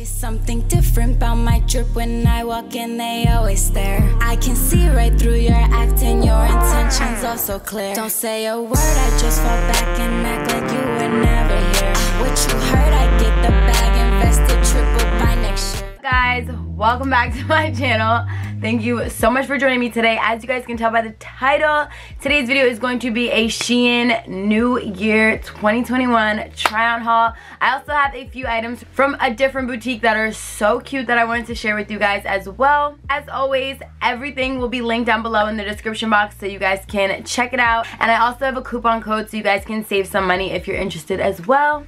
It's something different about my drip when I walk in, they always stare. I can see right through your acting, your intentions also clear. Don't say a word, I just fall back and act like you were never here. What you heard, I get the bag, invested triple by next year. Guys, welcome back to my channel. Thank you so much for joining me today. As you guys can tell by the title, today's video is going to be a Shein New Year 2021 try on haul. I also have a few items from a different boutique that are so cute that I wanted to share with you guys as well. As always, everything will be linked down below in the description box so you guys can check it out. And I also have a coupon code so you guys can save some money if you're interested as well.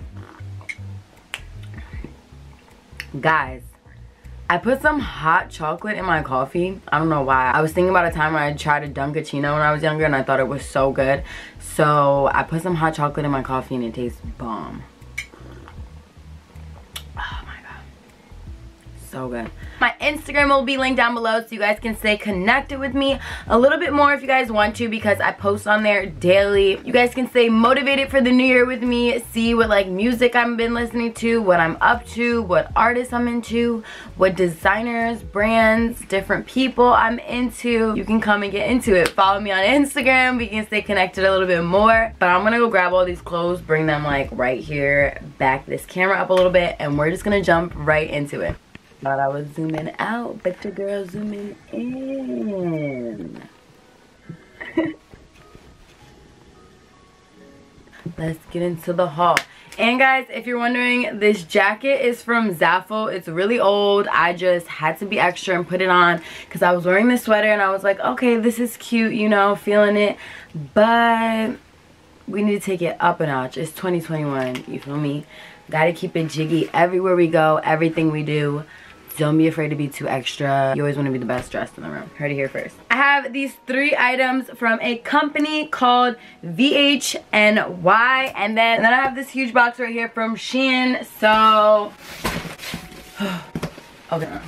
Guys, I put some hot chocolate in my coffee. I don't know why. I was thinking about a time when I tried a Dunkaccino when I was younger and I thought it was so good. So I put some hot chocolate in my coffee and it tastes bomb. So good. My Instagram will be linked down below so you guys can stay connected with me a little bit more if you guys want to because I post on there daily. You guys can stay motivated for the new year with me, see what like music I've been listening to, what I'm up to, what artists I'm into, what designers, brands, different people I'm into. You can come and get into it. Follow me on Instagram. We can stay connected a little bit more. But I'm gonna go grab all these clothes, bring them like right here, back this camera up a little bit, and we're just gonna jump right into it. Thought I was zooming out, but your girl zooming in. Let's get into the haul. And guys, if you're wondering, this jacket is from Zaful. It's really old. I just had to be extra and put it on because I was wearing this sweater and I was like, okay, this is cute, you know, feeling it. But we need to take it up a notch. It's 2021, you feel me? Gotta keep it jiggy everywhere we go, everything we do. Don't be afraid to be too extra. You always want to be the best dressed in the room. Heard it here first. I have these three items from a company called VHNY. And then, and then I have this huge box right here from Shein. So, okay.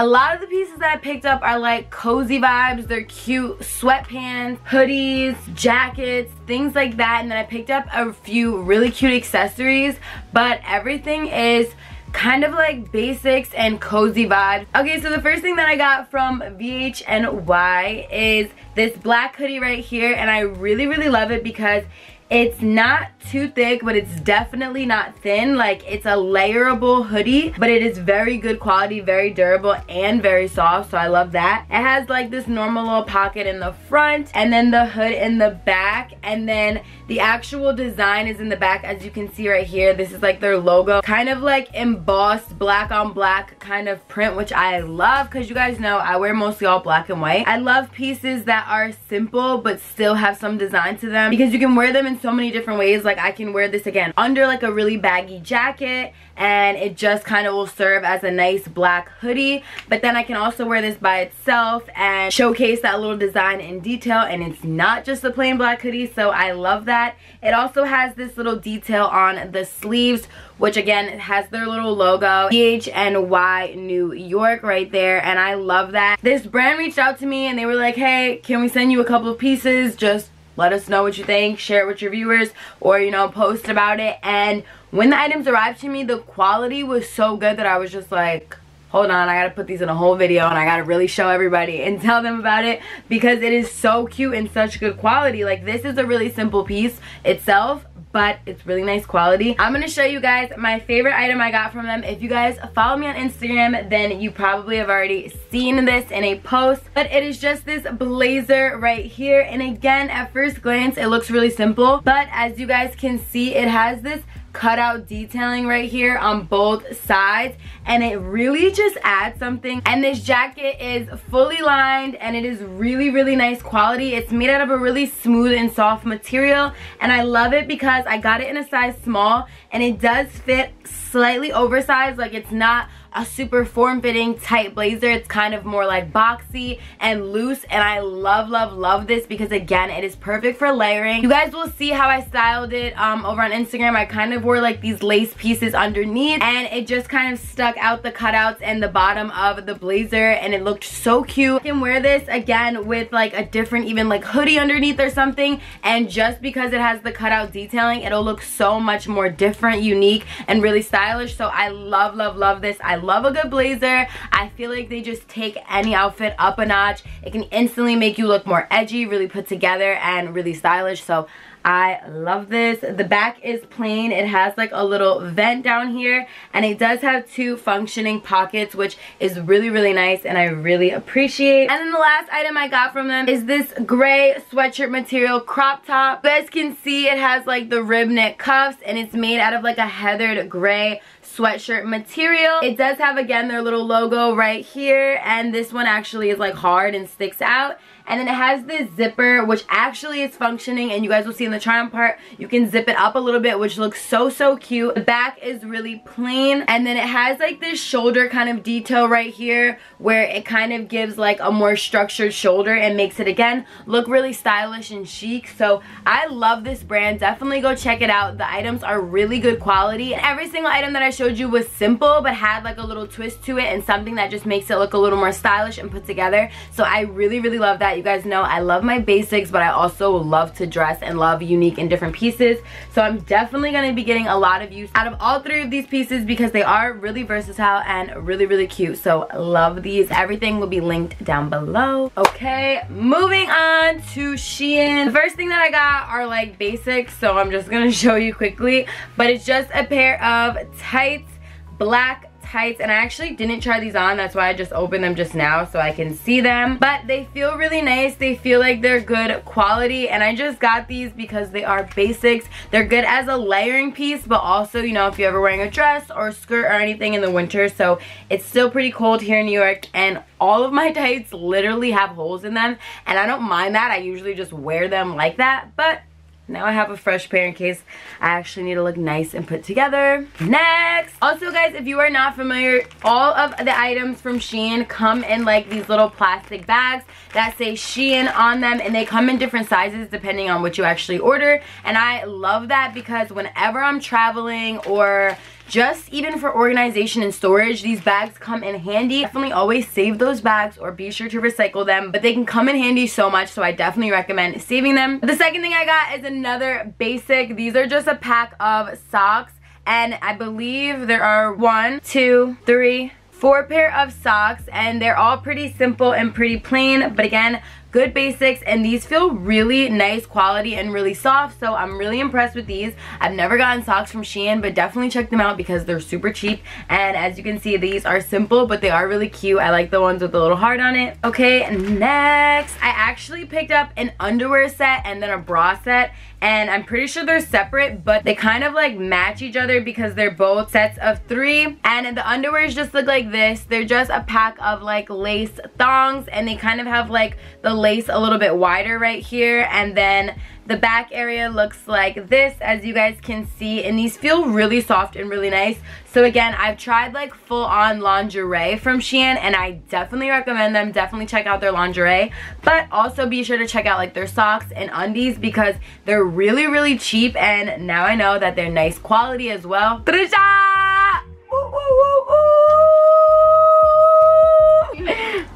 A lot of the pieces that I picked up are like cozy vibes. They're cute sweatpants, hoodies, jackets, things like that. And then I picked up a few really cute accessories. But everything is kind of like basics and cozy vibes. Okay, so the first thing that I got from VHNY is this black hoodie right here. And I really, really love it because it's not too thick, but it's definitely not thin. Like, it's a layerable hoodie, but it is very good quality, very durable, and very soft, so I love that. It has, like, this normal little pocket in the front, and then the hood in the back, and then the actual design is in the back, as you can see right here. This is, like, their logo. Kind of, like, embossed black on black kind of print, which I love, because you guys know I wear mostly all black and white. I love pieces that are simple, but still have some design to them, because you can wear them in so many different ways. Like I can wear this again under like a really baggy jacket and it just kind of will serve as a nice black hoodie. But then I can also wear this by itself and showcase that little design in detail and it's not just a plain black hoodie so I love that. It also has this little detail on the sleeves which again has their little logo VHNY New York right there and I love that. This brand reached out to me and they were like hey can we send you a couple of pieces just let us know what you think share it with your viewers or you know post about it. And when the items arrived to me the quality was so good that I was just like hold on I gotta put these in a whole video and I gotta really show everybody and tell them about it because it is so cute and such good quality. Like this is a really simple piece itself but it's really nice quality. I'm to show you guys my favorite item I got from them. If you guys follow me on Instagram, then you probably have already seen this in a post. But it is just this blazer right here. And again, at first glance, it looks really simple. But as you guys can see, it has this cutout detailing right here on both sides and it really just adds something. And this jacket is fully lined and it is really really nice quality. It's made out of a really smooth and soft material and I love it because I got it in a size small and it does fit slightly oversized like it's not a super form-fitting tight blazer. It's kind of more like boxy and loose and I love, love, love this because again, it is perfect for layering. You guys will see how I styled it um, over on Instagram. I kind of wore like these lace pieces underneath and it just kind of stuck out the cutouts and the bottom of the blazer and it looked so cute. You can wear this again with like a different even like hoodie underneath or something and just because it has the cutout detailing, it'll look so much more different, unique, and really stylish. So I love, love, love this. I love a good blazer. I feel like they just take any outfit up a notch. It can instantly make you look more edgy, really put together, and really stylish. So I love this. The back is plain. It has like a little vent down here and it does have two functioning pockets which is really really nice and I really appreciate. And then the last item I got from them is this gray sweatshirt material crop top. You guys can see it has like the rib neck cuffs and it's made out of like a heathered gray sweatshirt material. It does have again their little logo right here and this one actually is like hard and sticks out and then it has this zipper, which actually is functioning. And you guys will see in the on part, you can zip it up a little bit, which looks so, so cute. The back is really plain. And then it has like this shoulder kind of detail right here where it kind of gives like a more structured shoulder and makes it again look really stylish and chic. So I love this brand. Definitely go check it out. The items are really good quality. And every single item that I showed you was simple but had like a little twist to it and something that just makes it look a little more stylish and put together. So I really, really love that. You guys know I love my basics, but I also love to dress and love unique and different pieces. So I'm definitely going to be getting a lot of use out of all three of these pieces because they are really versatile and really, really cute. So love these. Everything will be linked down below. Okay, moving on to Shein. The first thing that I got are like basics, so I'm just going to show you quickly. But it's just a pair of tights, black tights and I actually didn't try these on. That's why I just opened them just now so I can see them. But they feel really nice. They feel like they're good quality and I just got these because they are basics. They're good as a layering piece but also you know if you're ever wearing a dress or a skirt or anything in the winter. So it's still pretty cold here in New York and all of my tights literally have holes in them and I don't mind that. I usually just wear them like that but now I have a fresh pair in case I actually need to look nice and put together. Next! Also guys, if you are not familiar, all of the items from Shein come in like these little plastic bags that say Shein on them and they come in different sizes depending on what you actually order. And I love that because whenever I'm traveling or just even for organization and storage these bags come in handy. Definitely always save those bags or be sure to recycle them but they can come in handy so much so I definitely recommend saving them. The second thing I got is another basic. These are just a pack of socks and I believe there are one two three four pair of socks and they're all pretty simple and pretty plain. But again good basics and these feel really nice quality and really soft so I'm really impressed with these. I've never gotten socks from Shein but definitely check them out because they're super cheap and as you can see these are simple but they are really cute. I like the ones with the little heart on it. Okay next. I actually picked up an underwear set and then a bra set and I'm pretty sure they're separate but they kind of like match each other because they're both sets of three and the underwears just look like this. They're just a pack of like lace thongs and they kind of have like the lace a little bit wider right here and then the back area looks like this as you guys can see and these feel really soft and really nice. So again, I've tried like full on lingerie from Shein and I definitely recommend them. Definitely check out their lingerie. But also be sure to check out like their socks and undies because they're really, really cheap and now I know that they're nice quality as well.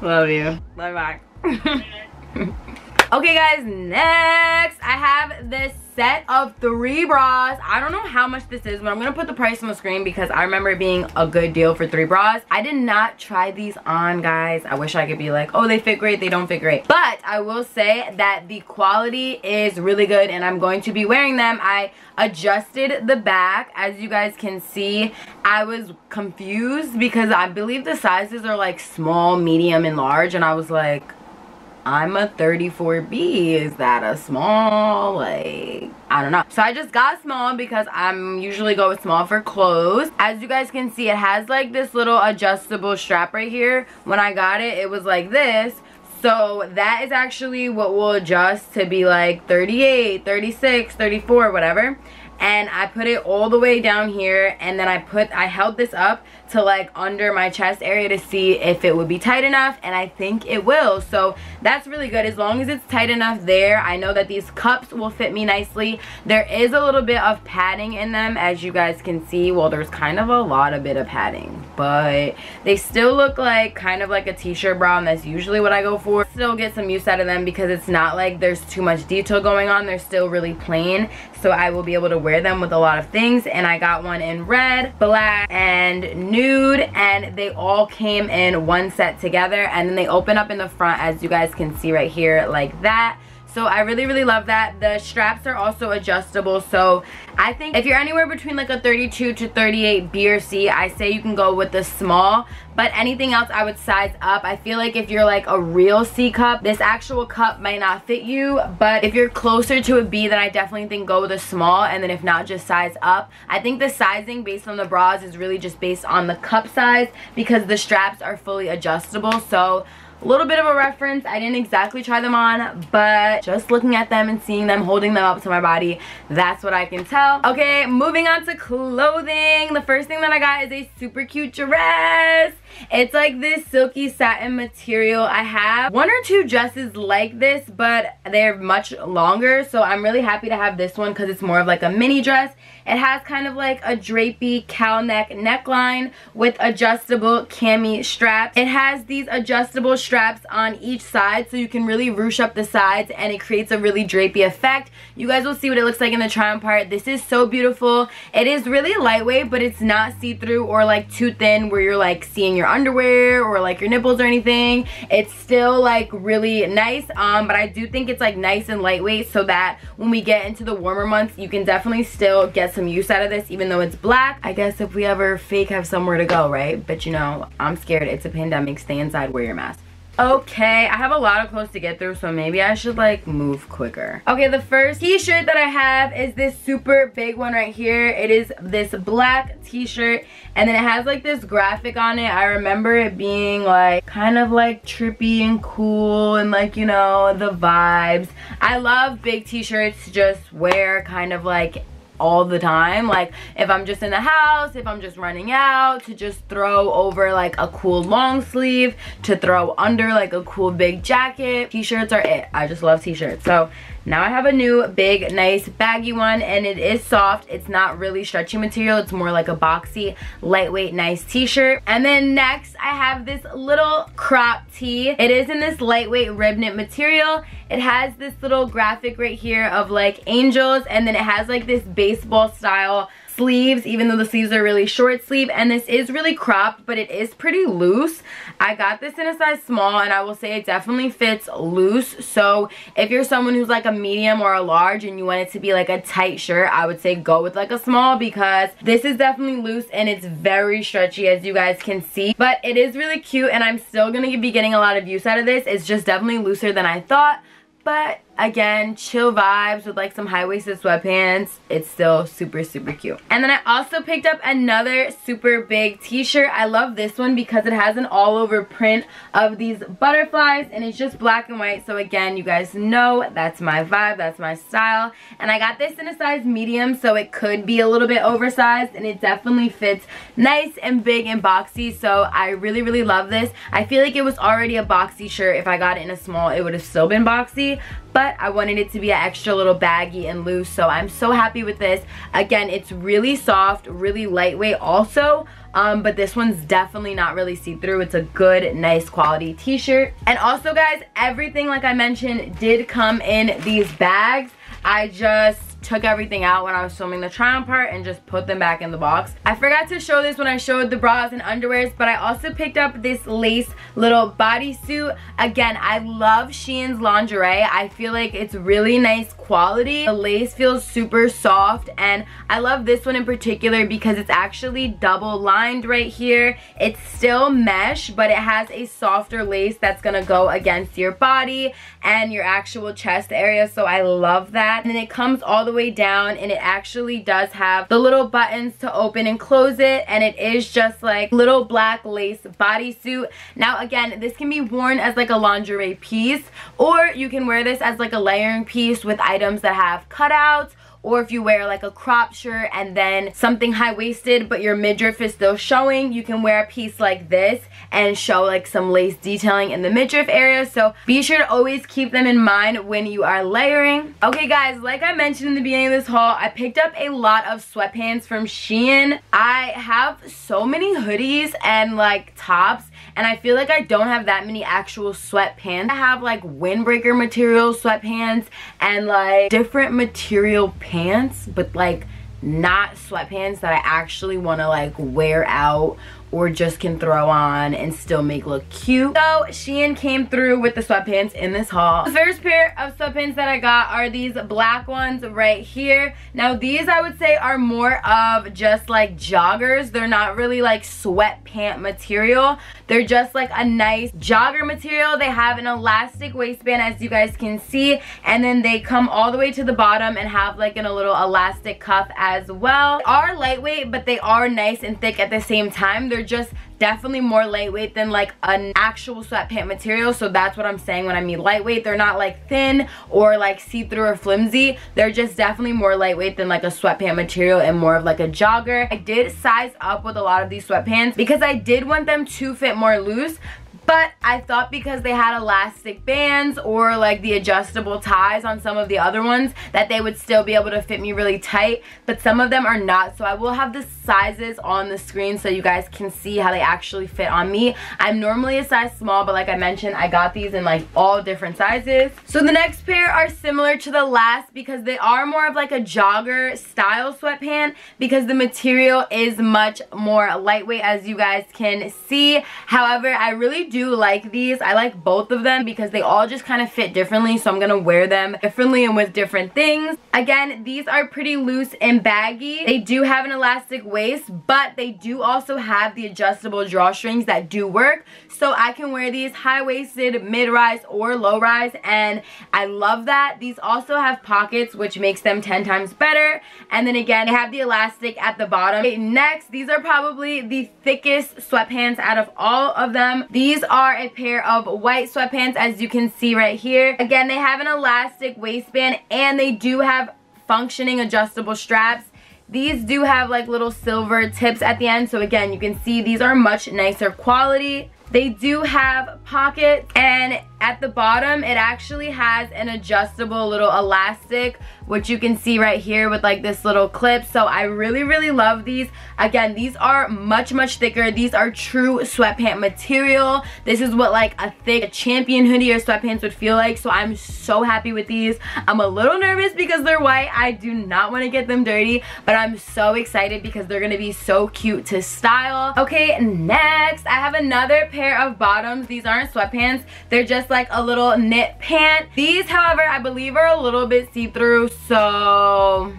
Love you. Bye bye. Okay guys, next I have this set of three bras. I don't know how much this is, but I'm gonna put the price on the screen because I remember it being a good deal for three bras. I did not try these on, guys. I wish I could be like, oh, they fit great, they don't fit great. But I will say that the quality is really good and I'm going to be wearing them. I adjusted the back. As you guys can see, I was confused because I believe the sizes are like small, medium, and large. And I was like, I'm a 34B. Is that a small? Like, I don't know. So I just got small because I'm usually go with small for clothes. As you guys can see, it has like this little adjustable strap right here. When I got it, it was like this. So that is actually what will adjust to be like 38, 36, 34, whatever and I put it all the way down here and then I put I held this up to like under my chest area to see if it would be tight enough and I think it will. So that's really good. As long as it's tight enough there I know that these cups will fit me nicely. There is a little bit of padding in them as you guys can see. Well there's kind of a lot of bit of padding but they still look like kind of like a t-shirt bra and that's usually what I go for. Still get some use out of them because it's not like there's too much detail going on. They're still really plain so I will be able to wear them with a lot of things and I got one in red black and nude nude and they all came in one set together and then they open up in the front as you guys can see right here like that so I really, really love that. The straps are also adjustable. So I think if you're anywhere between like a 32 to 38 B or C, I say you can go with the small. But anything else, I would size up. I feel like if you're like a real C cup, this actual cup might not fit you. But if you're closer to a B, then I definitely think go with a small. And then if not, just size up. I think the sizing based on the bras is really just based on the cup size because the straps are fully adjustable. So a little bit of a reference i didn't exactly try them on but just looking at them and seeing them holding them up to my body that's what i can tell. Okay moving on to clothing. The first thing that i got is a super cute dress it's like this silky satin material i have one or two dresses like this but they're much longer so i'm really happy to have this one because it's more of like a mini dress it has kind of like a drapey cow neck neckline with adjustable cami straps. It has these adjustable straps on each side so you can really ruche up the sides and it creates a really drapey effect. You guys will see what it looks like in the try on part. This is so beautiful. It is really lightweight but it's not see-through or like too thin where you're like seeing your underwear or like your nipples or anything. It's still like really nice um, but I do think it's like nice and lightweight so that when we get into the warmer months you can definitely still get some use out of this even though it's black. I guess if we ever fake have somewhere to go, right? But you know, I'm scared. It's a pandemic. Stay inside, wear your mask. Okay, I have a lot of clothes to get through, so maybe I should like move quicker. Okay, the first t-shirt that I have is this super big one right here. It is this black t-shirt, and then it has like this graphic on it. I remember it being like kind of like trippy and cool and like, you know, the vibes. I love big t-shirts to just wear kind of like all the time. Like if i'm just in the house if i'm just running out to just throw over like a cool long sleeve to throw under like a cool big jacket. T-shirts are it. I just love t-shirts. So now I have a new big nice baggy one and it is soft. It's not really stretchy material. It's more like a boxy lightweight nice t-shirt. And then next I have this little crop tee. It is in this lightweight rib knit material. It has this little graphic right here of like angels and then it has like this baseball style sleeves even though the sleeves are really short sleeve. And this is really cropped but it is pretty loose. I got this in a size small and i will say it definitely fits loose. So if you're someone who's like a medium or a large and you want it to be like a tight shirt i would say go with like a small because this is definitely loose and it's very stretchy as you guys can see. But it is really cute and i'm still gonna be getting a lot of use out of this. It's just definitely looser than i thought but again chill vibes with like some high-waisted sweatpants. It's still super super cute. And then i also picked up another super big t-shirt. I love this one because it has an all over print of these butterflies and it's just black and white. So again you guys know that's my vibe that's my style. And i got this in a size medium so it could be a little bit oversized and it definitely fits nice and big and boxy. So i really really love this. I feel like it was already a boxy shirt. If i got it in a small it would have still been boxy but I wanted it to be an extra little baggy and loose so I'm so happy with this. Again it's really soft really lightweight also um, but this one's definitely not really see-through. It's a good nice quality t-shirt. And also guys everything like I mentioned did come in these bags. I just took everything out when I was filming the try on part and just put them back in the box. I forgot to show this when I showed the bras and underwears, but I also picked up this lace little bodysuit. Again, I love Shein's lingerie. I feel like it's really nice quality. The lace feels super soft and I love this one in particular because it's actually double lined right here. It's still mesh, but it has a softer lace that's gonna go against your body and your actual chest area, so I love that. And it comes all the way down and it actually does have the little buttons to open and close it and it is just like little black lace bodysuit. Now again, this can be worn as like a lingerie piece or you can wear this as like a layering piece with items that have cutouts or if you wear like a crop shirt and then something high-waisted but your midriff is still showing, you can wear a piece like this and show like some lace detailing in the midriff area. So be sure to always keep them in mind when you are layering. Okay guys, like I mentioned in the beginning of this haul, I picked up a lot of sweatpants from Shein. I have so many hoodies and like tops and I feel like I don't have that many actual sweatpants. I have like windbreaker material sweatpants and like different material pants but like not sweatpants that I actually want to like wear out or just can throw on and still make look cute. So Shein came through with the sweatpants in this haul. The first pair of sweatpants that I got are these black ones right here. Now these I would say are more of just like joggers. They're not really like sweatpant material. They're just like a nice jogger material. They have an elastic waistband as you guys can see and then they come all the way to the bottom and have like in a little elastic cuff as well. They are lightweight but they are nice and thick at the same time. They're just definitely more lightweight than like an actual sweatpant material. So that's what I'm saying when I mean lightweight. They're not like thin or like see-through or flimsy. They're just definitely more lightweight than like a sweatpant material and more of like a jogger. I did size up with a lot of these sweatpants because I did want them to fit more loose but I thought because they had elastic bands or like the adjustable ties on some of the other ones that they would still be able to fit me really tight. But some of them are not. So I will have the sizes on the screen so you guys can see how they actually fit on me. I'm normally a size small but like I mentioned I got these in like all different sizes. So the next pair are similar to the last because they are more of like a jogger style sweatpant because the material is much more lightweight as you guys can see. However I really do like these. I like both of them because they all just kind of fit differently. So I'm going to wear them differently and with different things. Again, these are pretty loose and baggy. They do have an elastic waist, but they do also have the adjustable drawstrings that do work. So I can wear these high-waisted, mid-rise, or low-rise. And I love that. These also have pockets, which makes them 10 times better. And then again, they have the elastic at the bottom. Okay, next, these are probably the thickest sweatpants out of all of them. These these are a pair of white sweatpants as you can see right here. Again, they have an elastic waistband and they do have functioning adjustable straps. These do have like little silver tips at the end. So again, you can see these are much nicer quality. They do have pockets and at the bottom it actually has an adjustable little elastic which you can see right here with like this little clip. So I really really love these. Again these are much much thicker. These are true sweatpant material. This is what like a thick champion hoodie or sweatpants would feel like. So I'm so happy with these. I'm a little nervous because they're white. I do not want to get them dirty but I'm so excited because they're gonna be so cute to style. Okay next I have another pair of bottoms. These aren't sweatpants. They're just like a little knit pant. These, however, I believe are a little bit see-through, so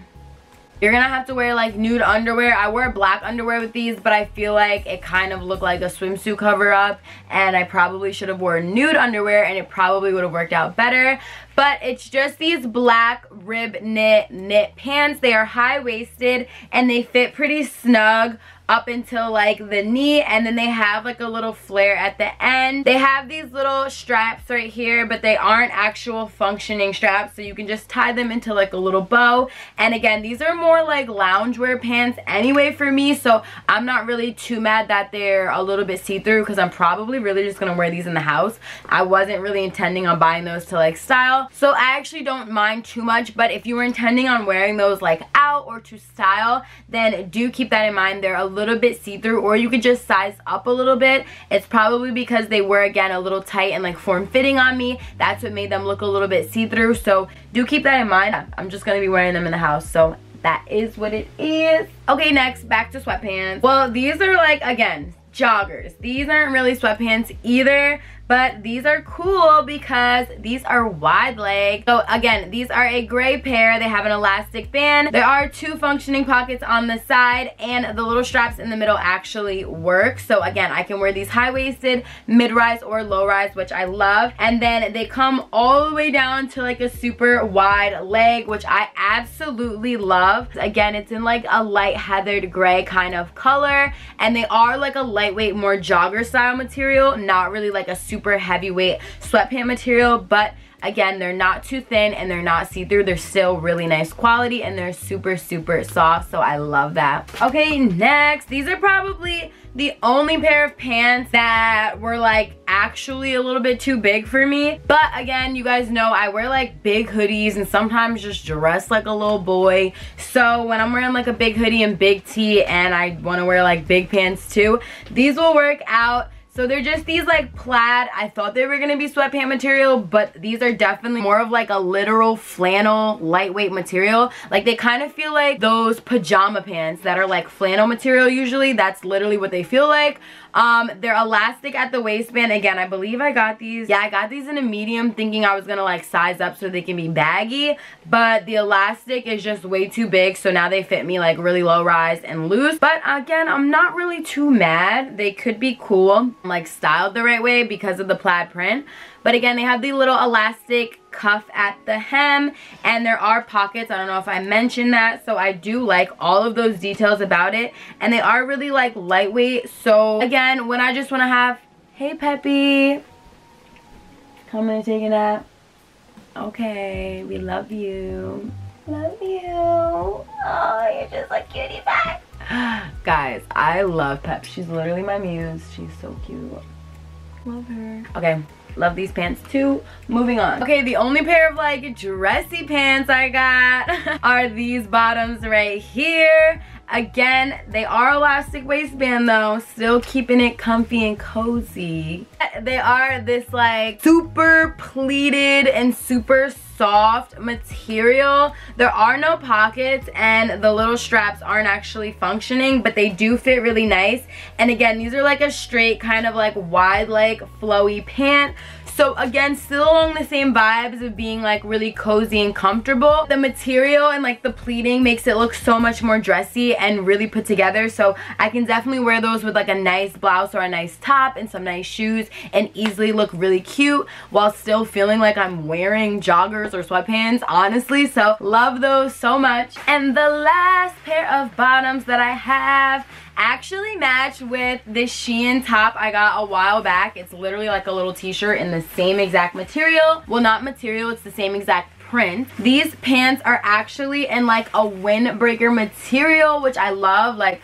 you're gonna have to wear like nude underwear. I wear black underwear with these, but I feel like it kind of looked like a swimsuit cover up and I probably should have worn nude underwear and it probably would have worked out better. But it's just these black rib knit knit pants. They are high-waisted and they fit pretty snug up until like the knee and then they have like a little flare at the end. They have these little straps right here but they aren't actual functioning straps so you can just tie them into like a little bow and again these are more like loungewear pants anyway for me so I'm not really too mad that they're a little bit see-through because I'm probably really just gonna wear these in the house. I wasn't really intending on buying those to like style so I actually don't mind too much but if you were intending on wearing those like out or to style then do keep that in mind. They're a little bit see-through or you could just size up a little bit. It's probably because they were again a little tight and like form-fitting on me. That's what made them look a little bit see-through. So do keep that in mind. I'm just going to be wearing them in the house. So that is what it is. Okay, next, back to sweatpants. Well, these are like, again, joggers. These aren't really sweatpants either but these are cool because these are wide leg. So again these are a gray pair. They have an elastic band. There are two functioning pockets on the side and the little straps in the middle actually work. So again I can wear these high-waisted mid-rise or low-rise which I love. And then they come all the way down to like a super wide leg which I absolutely love. Again it's in like a light heathered gray kind of color. And they are like a lightweight more jogger style material not really like a super super heavyweight sweatpant material, but again, they're not too thin and they're not see-through. They're still really nice quality and they're super, super soft. So I love that. Okay, next, these are probably the only pair of pants that were like actually a little bit too big for me. But again, you guys know I wear like big hoodies and sometimes just dress like a little boy. So when I'm wearing like a big hoodie and big tee and I want to wear like big pants too, these will work out. So they're just these like plaid. I thought they were to be sweatpant material, but these are definitely more of like a literal flannel lightweight material. Like they kind of feel like those pajama pants that are like flannel material usually. That's literally what they feel like. Um, they're elastic at the waistband. Again, I believe I got these. Yeah, I got these in a medium thinking I was gonna like size up so they can be baggy. But the elastic is just way too big. So now they fit me like really low rise and loose. But again, I'm not really too mad. They could be cool, like styled the right way because of the plaid print. But again, they have the little elastic cuff at the hem and there are pockets. I don't know if I mentioned that. So I do like all of those details about it. And they are really like lightweight. So again, when I just want to have, hey Peppy, come and take a nap. Okay, we love you. Love you. Oh, you're just like cutie pie. Guys, I love Pep. She's literally my muse. She's so cute. Love her. Okay, love these pants too. Moving on. Okay, the only pair of like dressy pants I got are these bottoms right here. Again, they are elastic waistband though, still keeping it comfy and cozy. They are this like super pleated and super soft material. There are no pockets and the little straps aren't actually functioning, but they do fit really nice. And again, these are like a straight kind of like wide leg flowy pant. So again, still along the same vibes of being like really cozy and comfortable. The material and like the pleating makes it look so much more dressy and really put together. So I can definitely wear those with like a nice blouse or a nice top and some nice shoes and easily look really cute while still feeling like I'm wearing joggers or sweatpants, honestly. So love those so much. And the last pair of bottoms that I have actually match with this Shein top I got a while back. It's literally like a little t-shirt in the same exact material. Well, not material, it's the same exact print. These pants are actually in like a windbreaker material, which I love. Like,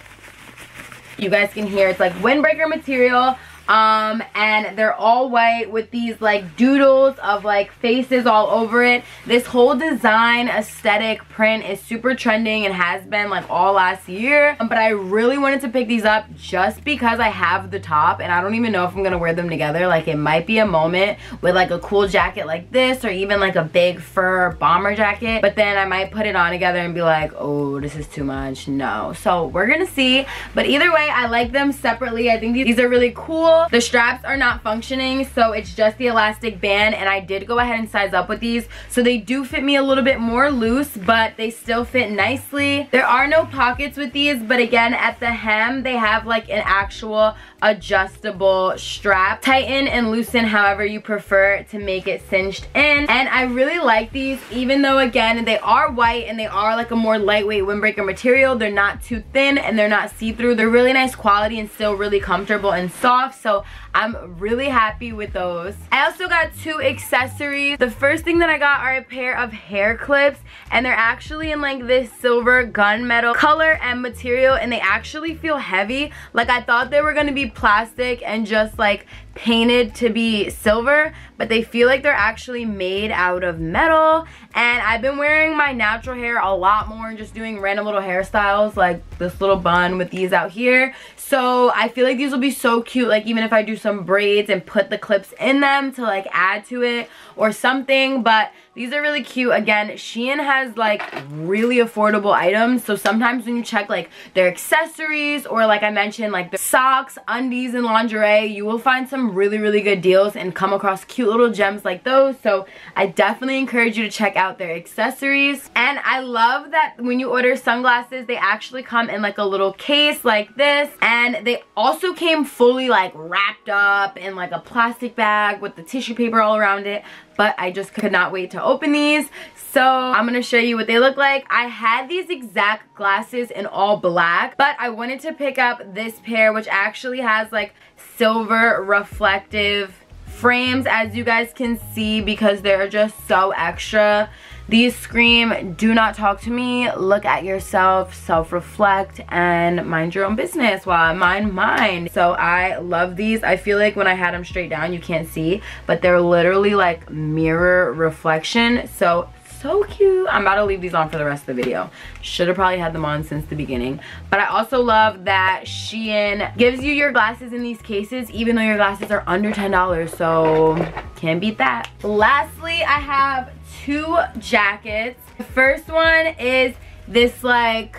you guys can hear it's like windbreaker material um and they're all white with these like doodles of like faces all over it. This whole design aesthetic print is super trending and has been like all last year. Um, but i really wanted to pick these up just because i have the top and i don't even know if i'm gonna wear them together. Like it might be a moment with like a cool jacket like this or even like a big fur bomber jacket. But then i might put it on together and be like oh this is too much. No. So we're gonna see. But either way i like them separately. I think these are really cool the straps are not functioning, so it's just the elastic band, and I did go ahead and size up with these. So they do fit me a little bit more loose, but they still fit nicely. There are no pockets with these, but again, at the hem, they have like an actual adjustable strap. Tighten and loosen however you prefer to make it cinched in. And I really like these, even though again, they are white and they are like a more lightweight windbreaker material. They're not too thin and they're not see-through. They're really nice quality and still really comfortable and soft. So so I'm really happy with those. I also got two accessories. The first thing that I got are a pair of hair clips and they're actually in like this silver gunmetal color and material and they actually feel heavy. Like I thought they were gonna be plastic and just like painted to be silver but they feel like they're actually made out of metal and I've been wearing my natural hair a lot more and just doing random little hairstyles like this little bun with these out here so I feel like these will be so cute like even if I do some braids and put the clips in them to like add to it or something but these are really cute. Again, Shein has like really affordable items. So sometimes when you check like their accessories or like I mentioned like the socks, undies, and lingerie, you will find some really, really good deals and come across cute little gems like those. So I definitely encourage you to check out their accessories. And I love that when you order sunglasses, they actually come in like a little case like this. And they also came fully like wrapped up in like a plastic bag with the tissue paper all around it but I just could not wait to open these. So I'm to show you what they look like. I had these exact glasses in all black, but I wanted to pick up this pair, which actually has like silver reflective frames as you guys can see because they're just so extra. These scream, do not talk to me, look at yourself, self-reflect, and mind your own business while I mind mine. So I love these. I feel like when I had them straight down, you can't see, but they're literally like mirror reflection. So so cute. I'm about to leave these on for the rest of the video. Should have probably had them on since the beginning. But I also love that Shein gives you your glasses in these cases even though your glasses are under $10. So can't beat that. Lastly, I have two jackets. The first one is this like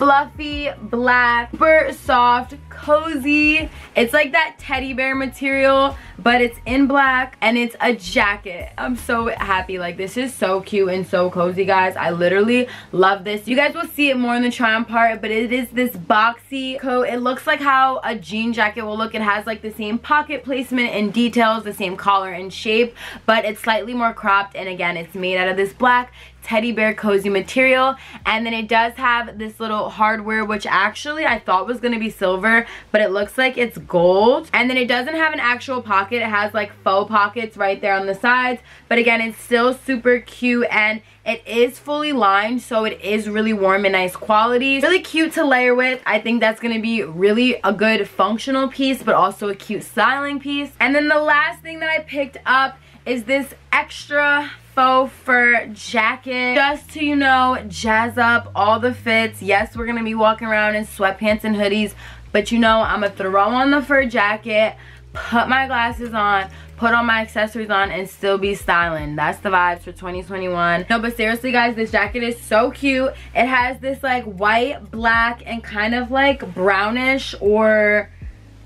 fluffy black super soft cozy. It's like that teddy bear material but it's in black and it's a jacket. I'm so happy. Like this is so cute and so cozy guys. I literally love this. You guys will see it more in the try on part but it is this boxy coat. It looks like how a jean jacket will look. It has like the same pocket placement and details the same collar and shape but it's slightly more cropped. And again it's made out of this black teddy bear cozy material. And then it does have this little hardware which actually I thought was going to be silver but it looks like it's gold. And then it doesn't have an actual pocket. It has like faux pockets right there on the sides. But again it's still super cute and it is fully lined so it is really warm and nice quality. Really cute to layer with. I think that's going to be really a good functional piece but also a cute styling piece. And then the last thing that I picked up is this extra faux fur jacket. Just to you know jazz up all the fits. Yes we're gonna be walking around in sweatpants and hoodies but you know i'm gonna throw on the fur jacket put my glasses on put all my accessories on and still be styling. That's the vibes for 2021 no but seriously guys this jacket is so cute. It has this like white black and kind of like brownish or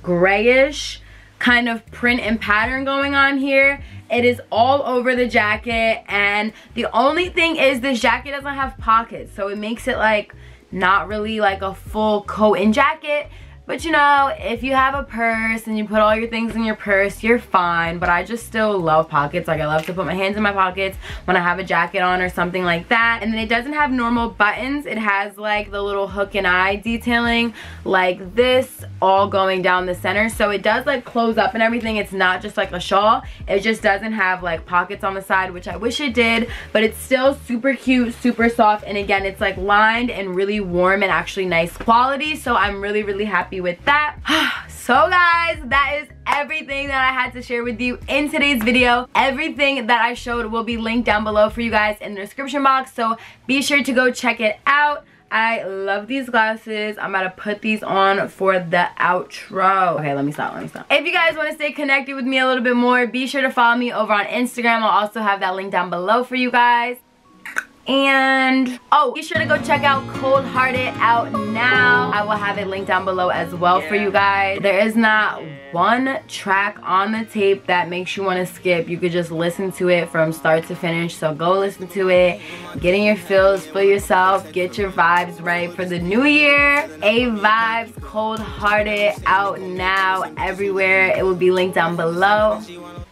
grayish kind of print and pattern going on here. It is all over the jacket and the only thing is this jacket doesn't have pockets so it makes it like not really like a full coat and jacket but you know, if you have a purse and you put all your things in your purse, you're fine. But I just still love pockets. Like I love to put my hands in my pockets when I have a jacket on or something like that. And then it doesn't have normal buttons. It has like the little hook and eye detailing like this all going down the center. So it does like close up and everything. It's not just like a shawl. It just doesn't have like pockets on the side, which I wish it did. But it's still super cute, super soft. And again, it's like lined and really warm and actually nice quality. So I'm really, really happy happy with that. so guys, that is everything that I had to share with you in today's video. Everything that I showed will be linked down below for you guys in the description box. So be sure to go check it out. I love these glasses. I'm about to put these on for the outro. Okay, let me stop, let me stop. If you guys want to stay connected with me a little bit more, be sure to follow me over on Instagram. I'll also have that link down below for you guys. And, oh, be sure to go check out Cold Hearted out now. I will have it linked down below as well yeah. for you guys. There is not one track on the tape that makes you want to skip. You could just listen to it from start to finish. So go listen to it. Get in your feels for yourself. Get your vibes right for the new year. Avibez Cold Hearted out now everywhere. It will be linked down below.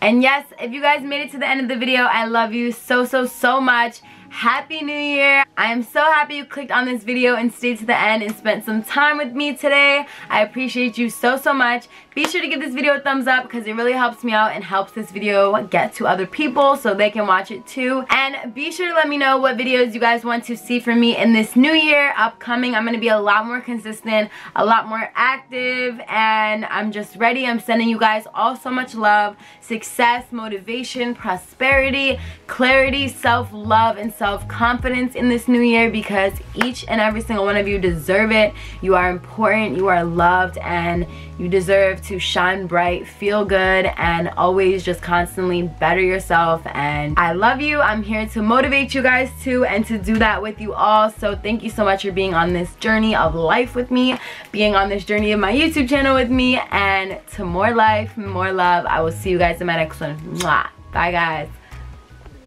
And yes, if you guys made it to the end of the video, I love you so, so, so much. Happy New Year! I am so happy you clicked on this video and stayed to the end and spent some time with me today. I appreciate you so, so much. Be sure to give this video a thumbs up because it really helps me out and helps this video get to other people so they can watch it too. And be sure to let me know what videos you guys want to see from me in this new year upcoming. I'm going to be a lot more consistent, a lot more active, and I'm just ready. I'm sending you guys all so much love, success, motivation, prosperity, clarity, self-love, and self-confidence in this new year because each and every single one of you deserve it. You are important, you are loved, and you deserve to shine bright, feel good, and always just constantly better yourself. And I love you. I'm here to motivate you guys too and to do that with you all. So thank you so much for being on this journey of life with me, being on this journey of my YouTube channel with me, and to more life, more love. I will see you guys in my next one. Mwah. Bye guys.